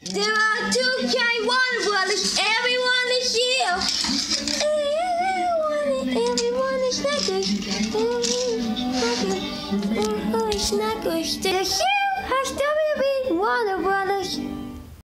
There are two K One Brothers. Everyone is here. Everyone, everyone is snackers. Everyone is snackers. The show has WB Warner Brothers.